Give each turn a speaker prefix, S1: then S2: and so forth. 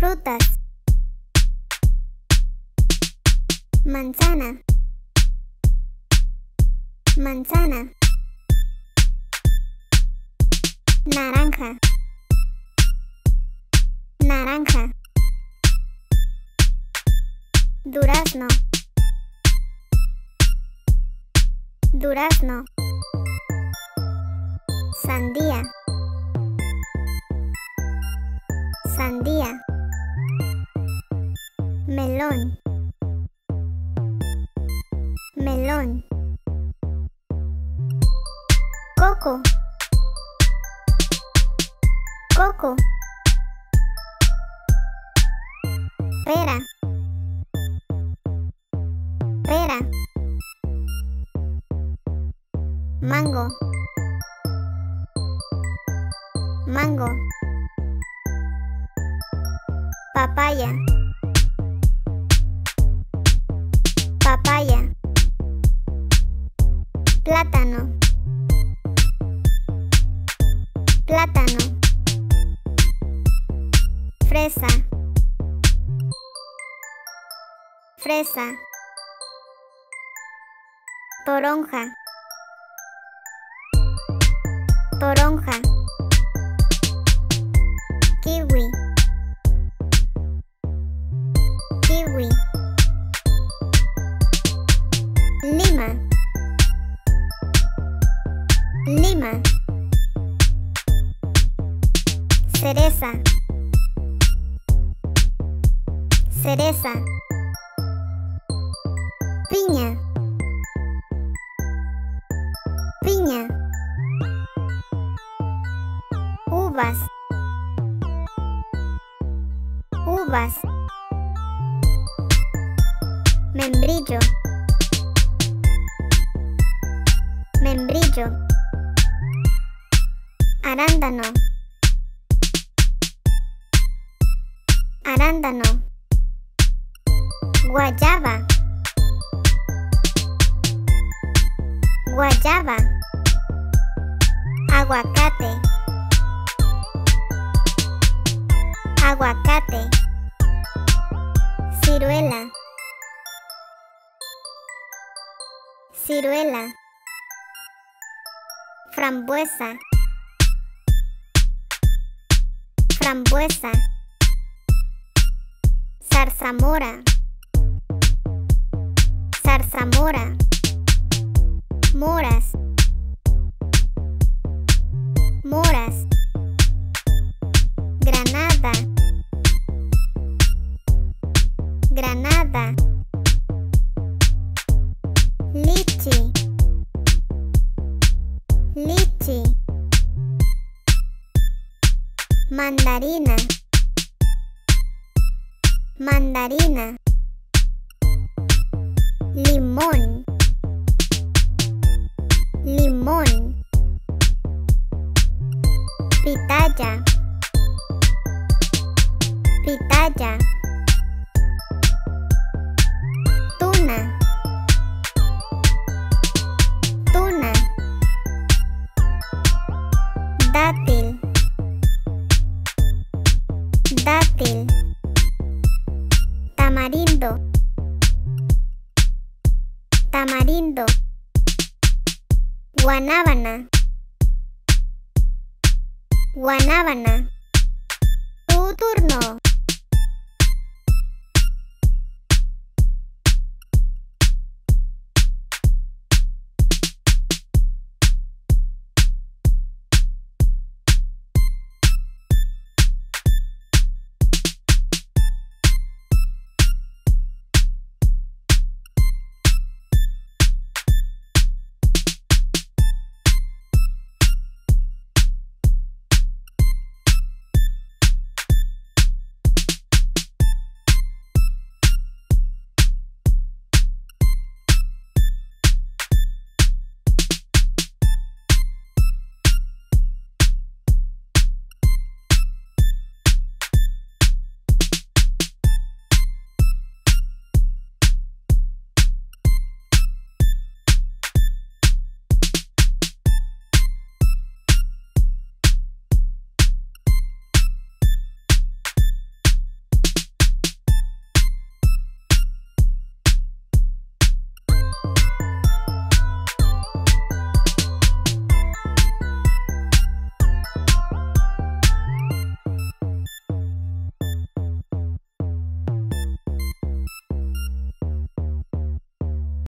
S1: Frutas. Manzana. Manzana. Naranja. Naranja. Durazno. Durazno. Sandía. Melón. Coco. Coco. Pera. Pera. Mango. Mango. Papaya. Plátano. Plátano. Fresa. Fresa. Toronja. Toronja. Kiwi. Kiwi. Lima. Lima. Cereza. Cereza. Piña. Piña. Uvas. Uvas. Membrillo. Membrillo. Arándano. Arándano. Guayaba. Guayaba. Aguacate. Aguacate. Ciruela. Ciruela. Frambuesa. Frambuesa. Zarzamora. Zarzamora. Moras. Moras. Granada. Granada. Lichi. Lichi. Mandarina. Mandarina. Limón. Limón. Pitaya. Pitaya. Tamarindo. Guanábana. Guanábana. Tu turno.